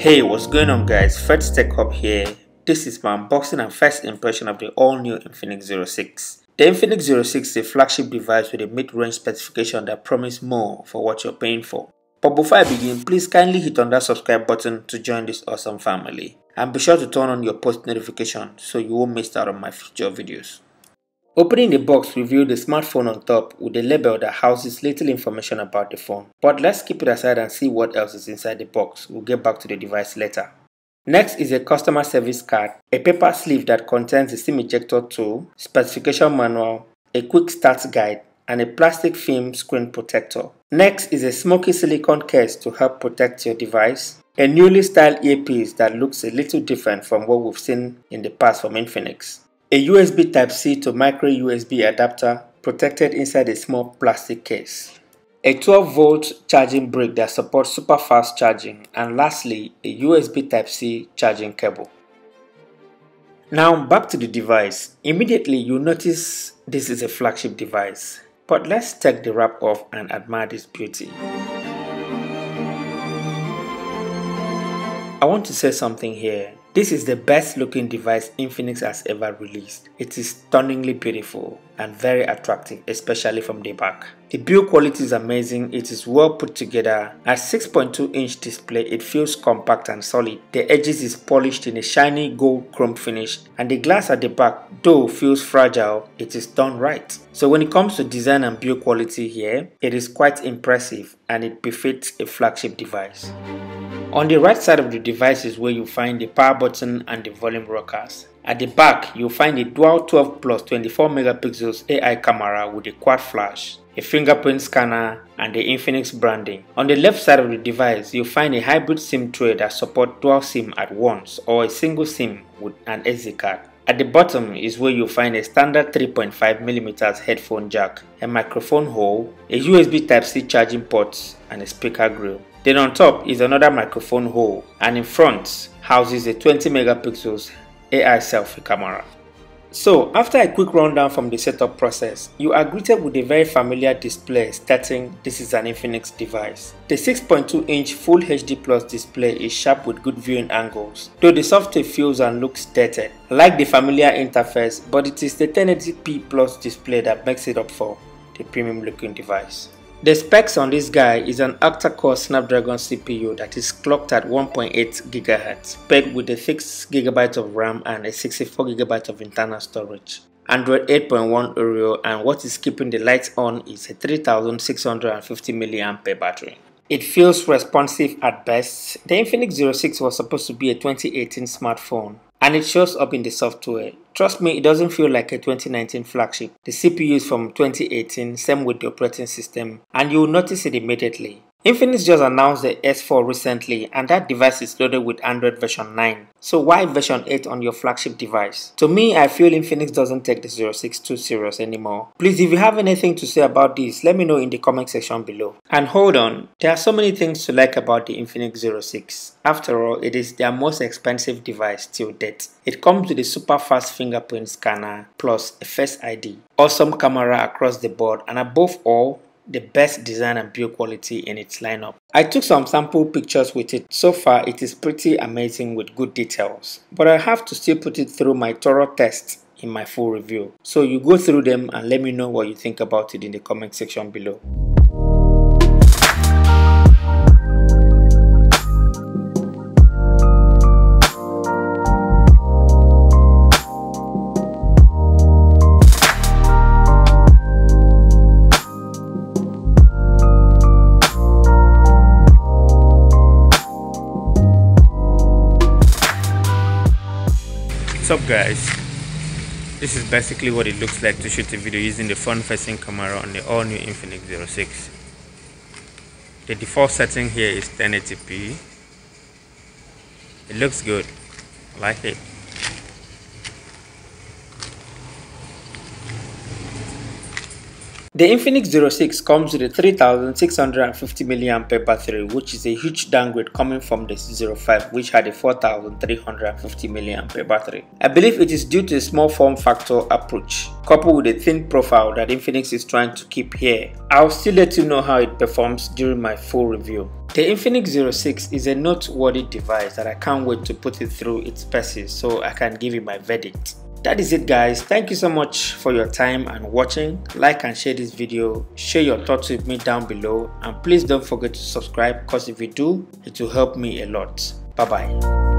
Hey, what's going on guys? Fred's Tech Hub here. This is my unboxing and first impression of the all-new Infinix Zero 6. The Infinix Zero 6 is a flagship device with a mid-range specification that promises more for what you're paying for. But before I begin, please kindly hit on that subscribe button to join this awesome family. And be sure to turn on your post notification so you won't miss out on my future videos. Opening the box revealed the smartphone on top with a label that houses little information about the phone. But let's keep it aside and see what else is inside the box. We'll get back to the device later. Next is a customer service card, a paper sleeve that contains the SIM ejector tool, specification manual, a quick start guide, and a plastic film screen protector. Next is a smoky silicone case to help protect your device, a newly styled earpiece that looks a little different from what we've seen in the past from Infinix, a USB Type-C to micro USB adapter protected inside a small plastic case. A 12 volt charging brick that supports super fast charging and lastly a USB Type-C charging cable. Now back to the device. Immediately you notice this is a flagship device. But let's take the wrap off and admire this beauty. I want to say something here. This is the best looking device Infinix has ever released. It is stunningly beautiful and very attractive, especially from the back. The build quality is amazing, it is well put together. At 6.2 inch display, it feels compact and solid. The edges is polished in a shiny gold chrome finish and the glass at the back, though feels fragile, it is done right. So when it comes to design and build quality here, it is quite impressive and it befits a flagship device. On the right side of the device is where you find the power button and the volume rockers. At the back, you'll find a dual 12 plus 24 megapixels AI camera with a quad flash, a fingerprint scanner, and the Infinix branding. On the left side of the device, you'll find a hybrid SIM tray that supports dual SIM at once or a single SIM with an SD card. At the bottom is where you'll find a standard 3.5mm headphone jack, a microphone hole, a USB Type-C charging port, and a speaker grill. Then on top is another microphone hole and in front houses a 20 megapixels AI selfie camera. So after a quick rundown from the setup process, you are greeted with a very familiar display stating this is an Infinix device. The 6.2 inch Full HD Plus display is sharp with good viewing angles, though the software feels and looks dated. Like the familiar interface, but it is the 1080p Plus display that makes it up for the premium looking device. The specs on this guy is an octa-core Snapdragon CPU that is clocked at 1.8 GHz, paired with a 6GB of RAM and a 64GB of internal storage. Android 8.1 Oreo and what is keeping the lights on is a 3650 mAh battery. It feels responsive at best. The Infinix Zero 6 was supposed to be a 2018 smartphone and it shows up in the software. Trust me, it doesn't feel like a 2019 flagship. The CPU is from 2018, same with the operating system, and you'll notice it immediately. Infinix just announced the S4 recently and that device is loaded with Android version 9. So why version 8 on your flagship device? To me, I feel Infinix doesn't take the Zero 6 too serious anymore. Please, if you have anything to say about this, let me know in the comment section below. And hold on, there are so many things to like about the Infinix Zero 6. After all, it is their most expensive device till date. It comes with a super fast fingerprint scanner plus a Face ID, awesome camera across the board, and above all, the best design and build quality in its lineup. I took some sample pictures with it. So far, it is pretty amazing with good details. But I have to still put it through my thorough test in my full review. So you go through them and let me know what you think about it in the comment section below. What's up guys? This is basically what it looks like to shoot a video using the front facing camera on the all new Infinix Zero 6. The default setting here is 1080p. It looks good. I like it. The Infinix Zero 6 comes with a 3650 mAh battery which is a huge downgrade coming from the Zero 5 which had a 4350 mAh battery. I believe it is due to a small form factor approach coupled with a thin profile that Infinix is trying to keep here. I'll still let you know how it performs during my full review. The Infinix Zero 6 is a noteworthy device that I can't wait to put it through its paces so I can give you my verdict. That is it guys, thank you so much for your time and watching. Like and share this video, share your thoughts with me down below and please don't forget to subscribe because if you do, it will help me a lot. Bye bye.